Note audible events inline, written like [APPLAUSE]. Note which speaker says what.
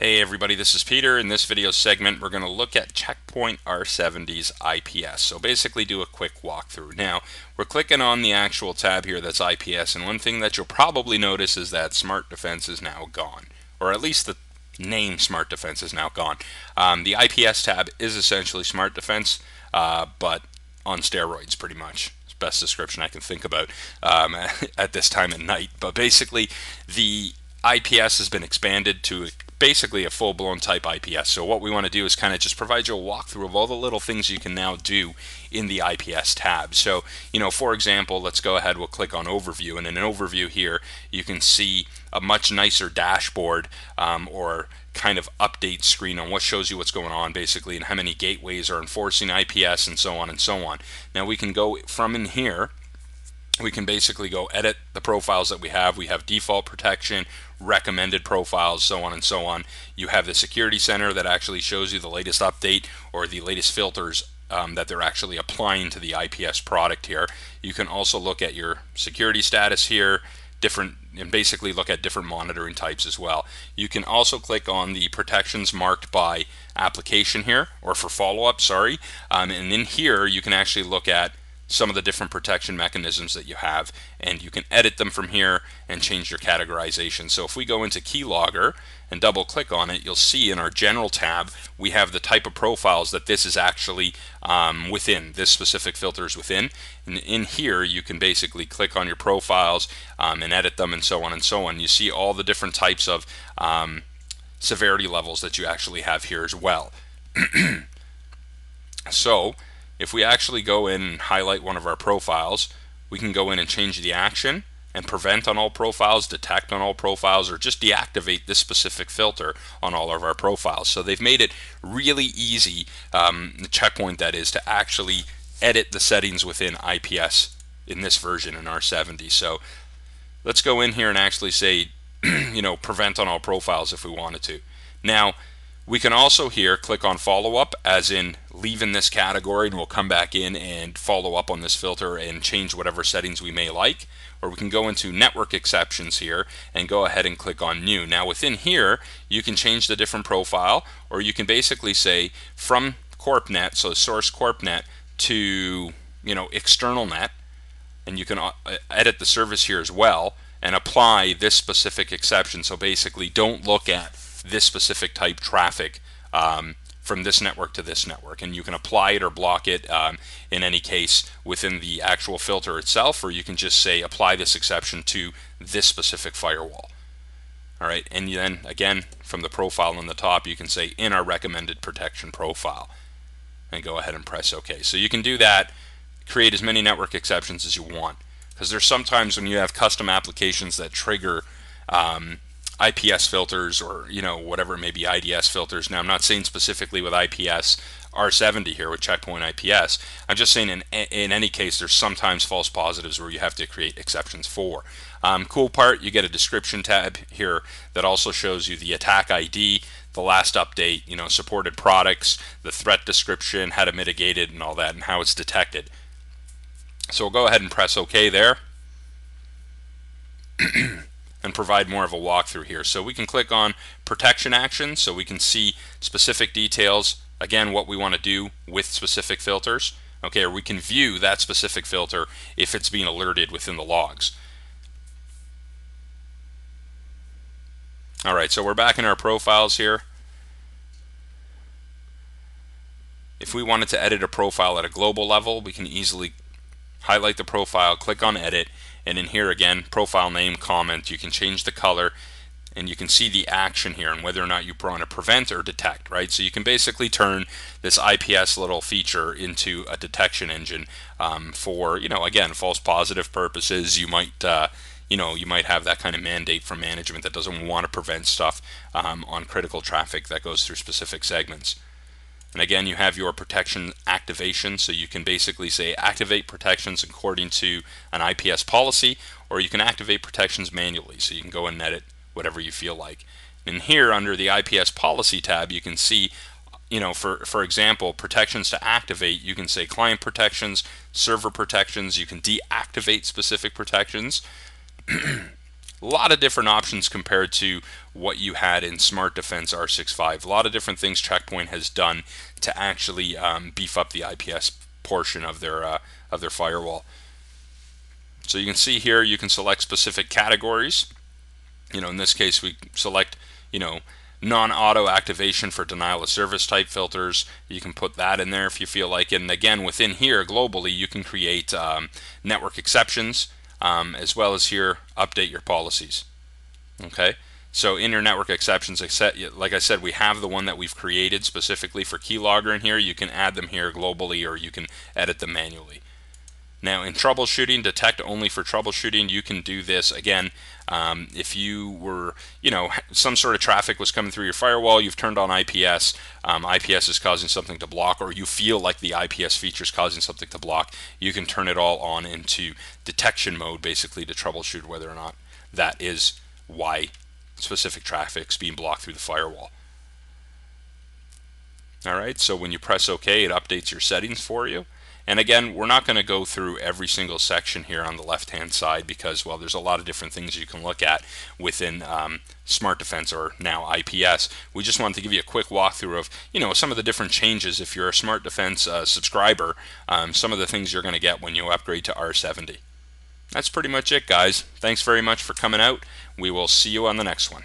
Speaker 1: Hey everybody, this is Peter. In this video segment, we're going to look at Check Point R70's IPS. So basically do a quick walkthrough. Now, we're clicking on the actual tab here that's IPS, and one thing that you'll probably notice is that SmartDefense is now gone. Or at least the name SmartDefense is now gone. Um, the IPS tab is essentially SmartDefense, uh, but on steroids pretty much best description I can think about um, [LAUGHS] at this time at night. But basically, the IPS has been expanded to basically a full-blown type IPS. So what we want to do is kind of just provide you a walkthrough of all the little things you can now do in the IPS tab. So, you know, for example, let's go ahead, we'll click on overview and in an overview here, you can see a much nicer dashboard um, or kind of update screen on what shows you what's going on basically and how many gateways are enforcing IPS and so on and so on. Now we can go from in here we can basically go edit the profiles that we have. We have default protection, recommended profiles, so on and so on. You have the security center that actually shows you the latest update or the latest filters um, that they're actually applying to the IPS product here. You can also look at your security status here, different and basically look at different monitoring types as well. You can also click on the protections marked by application here or for follow-up, sorry. Um, and in here you can actually look at some of the different protection mechanisms that you have and you can edit them from here and change your categorization. So if we go into Keylogger and double click on it, you'll see in our general tab we have the type of profiles that this is actually um, within, this specific filter is within. And in here you can basically click on your profiles um, and edit them and so on and so on. You see all the different types of um, severity levels that you actually have here as well. [CLEARS THROAT] so if we actually go in and highlight one of our profiles, we can go in and change the action and prevent on all profiles, detect on all profiles, or just deactivate this specific filter on all of our profiles. So they've made it really easy, um, the Check Point that is, to actually edit the settings within IPS in this version in R70. So let's go in here and actually say, [CLEARS THROAT] you know, prevent on all profiles if we wanted to. Now, we can also here click on follow up as in leave in this category and we'll come back in and follow up on this filter and change whatever settings we may like. Or we can go into network exceptions here and go ahead and click on new. Now within here you can change the different profile or you can basically say from CorpNet so source CorpNet to you know external net and you can uh, edit the service here as well and apply this specific exception. So basically don't look at this specific type traffic um, from this network to this network. And you can apply it or block it um, in any case within the actual filter itself or you can just say apply this exception to this specific firewall. All right? And then again from the profile on the top you can say in our recommended protection profile. And go ahead and press OK. So you can do that create as many network exceptions as you want. Because there's sometimes when you have custom applications that trigger um, IPS filters or you know whatever it may be IDS filters. Now I'm not saying specifically with IPS R70 here with Check Point IPS. I'm just saying in in any case there's sometimes false positives where you have to create exceptions for. Um, cool part you get a description tab here that also shows you the attack ID, the last update, you know supported products, the threat description, how to mitigate it, and all that, and how it's detected. So we'll go ahead and press OK there. And provide more of a walkthrough here. So we can click on protection actions so we can see specific details, again, what we want to do with specific filters. Okay, or we can view that specific filter if it's being alerted within the logs. All right, so we're back in our profiles here. If we wanted to edit a profile at a global level, we can easily highlight the profile, click on edit, and in here again profile name comment. You can change the color and you can see the action here and whether or not you want to prevent or detect right? So you can basically turn this IPS little feature into a detection engine um, for you know again false positive purposes. You might uh, you know you might have that kind of mandate from management that doesn't want to prevent stuff um, on critical traffic that goes through specific segments and again, you have your protection activation, so you can basically say activate protections according to an IPS policy, or you can activate protections manually, so you can go and edit whatever you feel like. And here under the IPS policy tab, you can see you know, for, for example, protections to activate, you can say client protections, server protections, you can deactivate specific protections. [CLEARS THROAT] A lot of different options compared to what you had in SmartDefense R65. A lot of different things Check Point has done to actually um, beef up the IPS portion of their uh, of their firewall. So you can see here you can select specific categories. You know, in this case we select, you know, non-auto activation for denial of service type filters. You can put that in there if you feel like it. And again, within here globally, you can create um, network exceptions um, as well as here update your policies. Okay. So in your network exceptions, like I said, we have the one that we've created specifically for keylogger in here. You can add them here globally or you can edit them manually. Now in troubleshooting, detect only for troubleshooting, you can do this again. Um, if you were, you know, some sort of traffic was coming through your firewall, you've turned on IPS, um, IPS is causing something to block, or you feel like the IPS feature is causing something to block, you can turn it all on into detection mode basically to troubleshoot whether or not that is why specific traffic is being blocked through the firewall. All right, so when you press OK, it updates your settings for you. And again, we're not going to go through every single section here on the left-hand side because, well, there's a lot of different things you can look at within um, SmartDefense or now IPS. We just wanted to give you a quick walkthrough of, you know, some of the different changes if you're a SmartDefense uh, subscriber, um, some of the things you're going to get when you upgrade to R70. That's pretty much it, guys. Thanks very much for coming out. We will see you on the next one.